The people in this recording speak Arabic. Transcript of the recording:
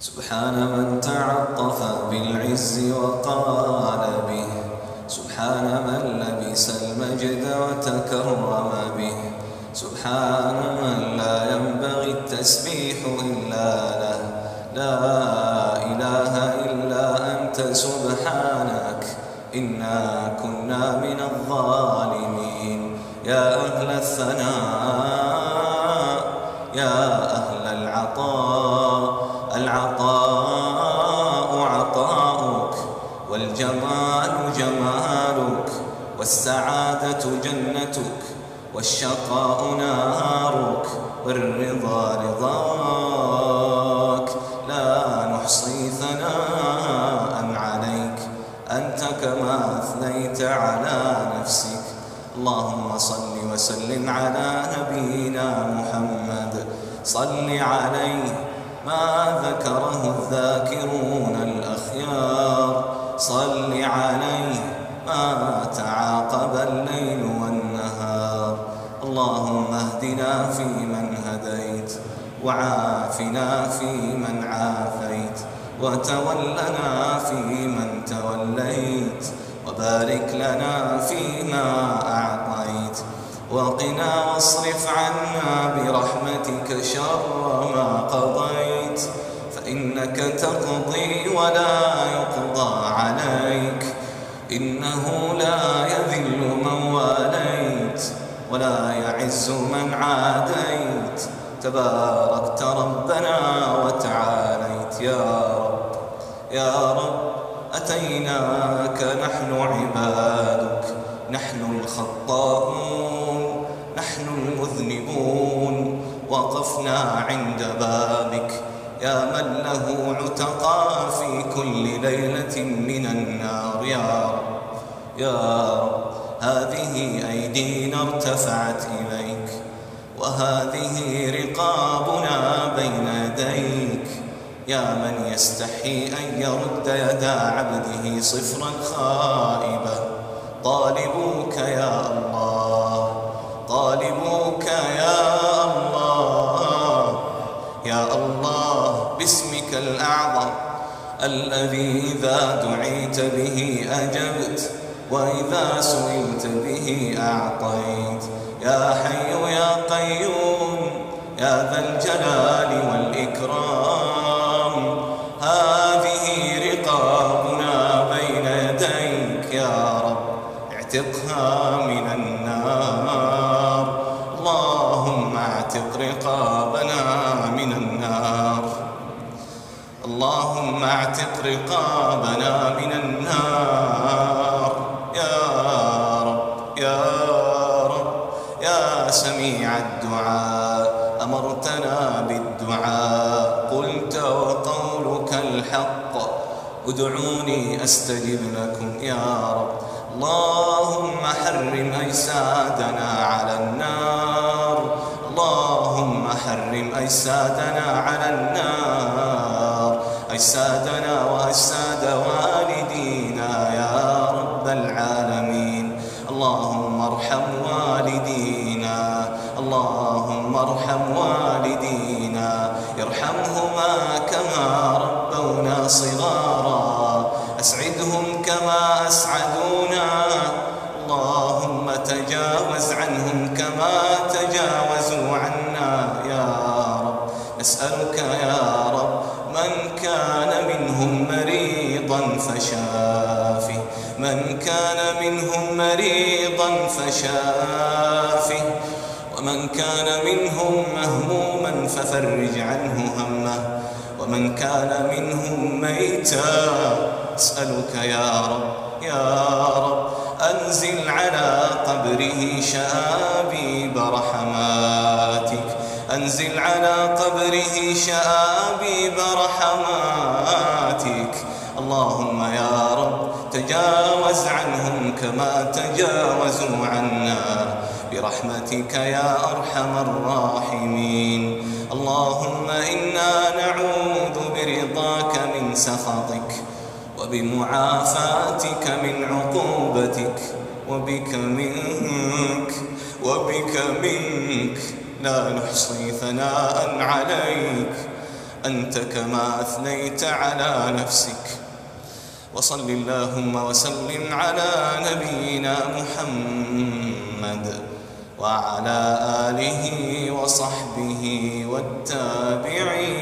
سبحان من تعطف بالعز وقال به. سبحان من لبس المجد وتكرم به. سبحان من لا ينبغي التسبيح إلا له. لا إله إلا أنت سبحانك. إنا كنا من الظالمين. يا أهل الثناء يا والجمال جمالك والسعادة جنتك والشقاء نارك والرضا رضاك. لا نحصي ثناء عليك أنت كما أثنيت على نفسك. اللهم صل وسلم على نبينا محمد. صل عليه ما ذكره الذاكرون الأخيار. صل عليه ما تعاقب الليل والنهار. اللهم اهدنا فيمن هديت وعافنا فيمن عافيت وتولنا فيمن توليت وبارك لنا فيما أعطيت. وقنا واصرف عنا برحمتك شر ما قضيت. فإنك تقضي ولا يقضى عليك. إنه لا يذل من واليت ولا يعز من عاديت. تباركت ربنا وتعاليت. يا رب يا رب أتيناك نحن عبادك. نحن الخطاؤون نحن المذنبون. وقفنا عند بابك. يا من له عتقى في كل ليلة من النار يا رب. يا رب هذه أيدينا ارتفعت إليك وهذه رقابنا بين يديك. يا من يستحي أن يرد يدا عبده صفرا خائبا. طالبوك يا الله طالبوك الذي إذا دعيت به أجبت وإذا سئلت به أعطيت. يا حي يا قيوم يا ذا الجلال اللهم اعتق رقابنا من النار. يا رب يا رب يا سميع الدعاء أمرتنا بالدعاء. قلت وقولك الحق. ادعوني أستجب لكم. يا رب اللهم حرم أجسادنا على النار. اللهم حرم أجسادنا على النار. أجسادنا وأجساد والدينا يا رب العالمين. اللهم ارحم والدينا اللهم ارحم والدينا ارحمهما كما ربونا صغارا أسعدهم كما أسعدونا. اللهم تجاوز عنهم كما تجاوزوا عنا يا رب. نسألك يا رب كان منهم مريضا فشافه. من كان منهم مريضا فشافه. ومن كان منهم مهموما ففرج عنه همه. ومن كان منهم ميتا اسألك يا رب يا رب أنزل على قبره شآبيب رحماتك أنزل على قبره شآبيب رحماتك. اللهم يا رب تجاوز عنهم كما تجاوزوا عنا. برحمتك يا أرحم الراحمين. اللهم إنا نعوذ برضاك من سخطك وبمعافاتك من عقوبتك. وبك منك وبك منك لا نحصي ثناء عليك. أنت كما أثنيت على نفسك. وصل اللهم وسلم على نبينا محمد وعلى آله وصحبه والتابعين.